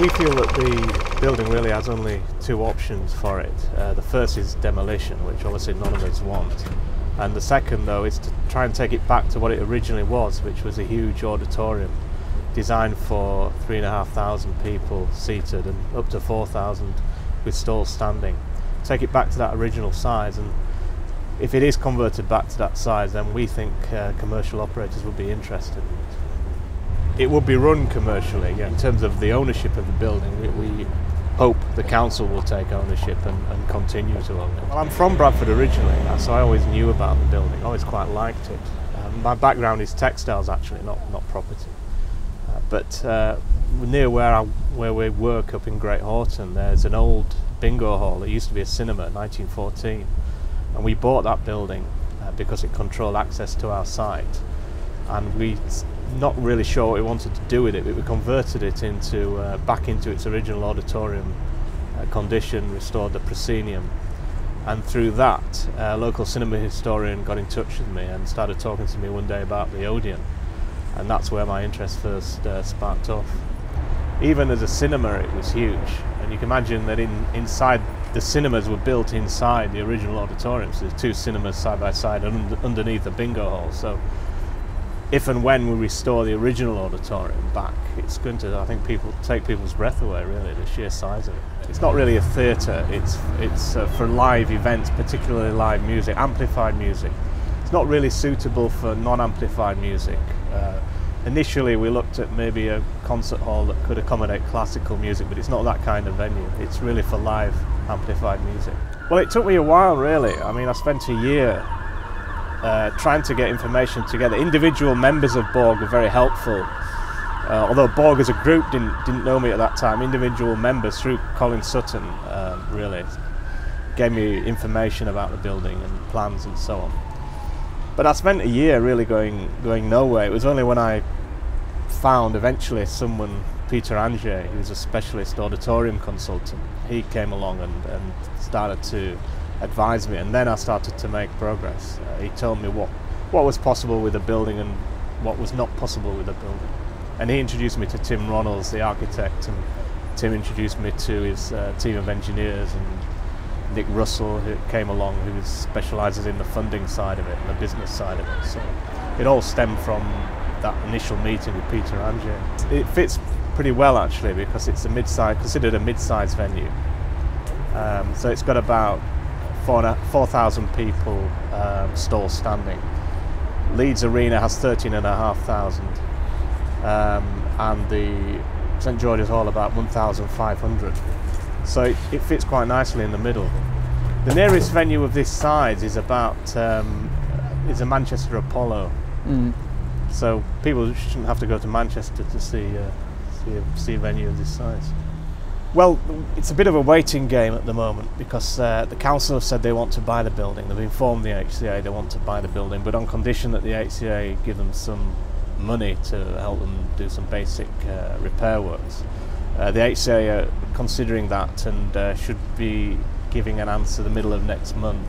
We feel that the building really has only two options for it. Uh, the first is demolition, which obviously none of us want. And the second, though, is to try and take it back to what it originally was, which was a huge auditorium designed for three and a half thousand people seated and up to 4,000 with stalls standing. Take it back to that original size, and if it is converted back to that size, then we think uh, commercial operators would be interested it would be run commercially. Yeah. In terms of the ownership of the building, we, we hope the council will take ownership and, and, continue to own it. Well, I'm from Bradford originally, so I always knew about the building, always quite liked it. Um, my background is textiles actually, not, not property. Uh, but uh, near where, I, where we work up in Great Horton, there's an old bingo hall. It used to be a cinema, 1914. And we bought that building uh, because it controlled access to our site. And we not really sure what we wanted to do with it, but we converted it into uh, back into its original auditorium uh, condition, restored the proscenium, and through that, a local cinema historian got in touch with me and started talking to me one day about the Odeon, and that's where my interest first uh, sparked off. Even as a cinema, it was huge, and you can imagine that in inside the cinemas were built inside the original auditorium. So there's two cinemas side by side and underneath a bingo hall. So if and when we restore the original auditorium back, it's going to, I think, people take people's breath away. Really, the sheer size of it. It's not really a theatre. It's it's uh, for live events, particularly live music, amplified music. It's not really suitable for non-amplified music. Uh, initially, we looked at maybe a concert hall that could accommodate classical music, but it's not that kind of venue. It's really for live amplified music. Well, it took me a while, really. I mean, I spent a year uh, trying to get information together. Individual members of Borg were very helpful. Uh, although Borg as a group didn't didn't know me at that time, individual members through Colin Sutton um, really gave me information about the building and plans and so on. But I spent a year really going going nowhere. It was only when I found eventually someone, Peter Anger, who's a specialist auditorium consultant. He came along and, and started to advised me, and then I started to make progress. Uh, he told me what what was possible with a building and what was not possible with a building, and he introduced me to Tim Ronalds, the architect, and Tim introduced me to his uh, team of engineers and Nick Russell, who came along, who specialises in the funding side of it and the business side of it. So it all stemmed from that initial meeting with Peter Anger. It fits pretty well actually because it's a mid-size, considered a mid-sized venue. Um, so it's got about 4,000 people um, stall standing. Leeds Arena has 13,500 um, and the St George's Hall about 1,500. So it, it, fits quite nicely in the middle. The nearest venue of this size is about um, is a Manchester Apollo. Mm. So people shouldn't have to go to Manchester to see uh, see, a, see a venue of this size. Well, it's a bit of a waiting game at the moment because uh, the council have said they want to buy the building. They've informed the HCA they want to buy the building, but on condition that the HCA give them some money to help them do some basic uh, repair works. Uh, the HCA are considering that and uh, should be giving an answer the middle of next month.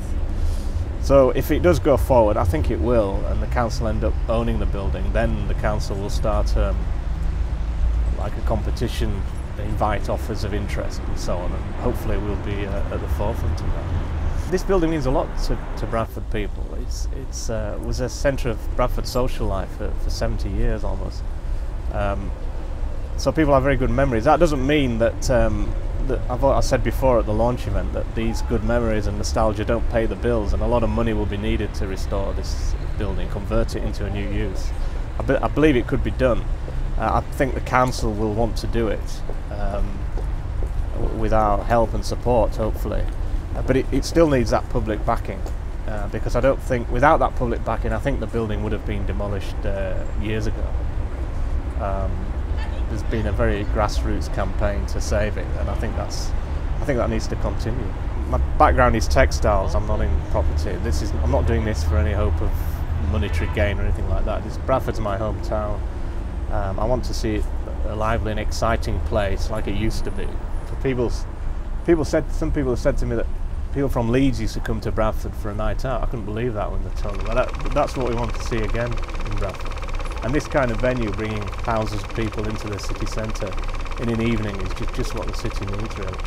So if it does go forward, I think it will, and the council end up owning the building, then the council will start um, like a competition invite offers of interest and so on, and hopefully we'll be uh, at the forefront of that. This building means a lot to, to Bradford people. It's it's uh, was a centre of Bradford social life for, for 70 years almost. Um, so people have very good memories. That doesn't mean that, um, that I've I said before at the launch event that these good memories and nostalgia don't pay the bills, and a lot of money will be needed to restore this building, convert it into a new use. I, be, I believe it could be done. Uh, I think the council will want to do it um, with our help and support, hopefully. Uh, but it, it, still needs that public backing uh, because I don't think, without that public backing, I think the building would have been demolished uh, years ago. Um, there's been a very grassroots campaign to save it, and I think that's, I think that needs to continue. My background is textiles. I'm not in property. This is, I'm not doing this for any hope of monetary gain or anything like that. This, Bradford's my hometown. Um, I want to see a lively and exciting place like it used to be. People, people said some people have said to me that people from Leeds used to come to Bradford for a night out. I couldn't believe that when they told me. That, that's what we want to see again in Bradford. And this kind of venue, bringing thousands of people into the city centre, in an evening is just, just what the city needs really.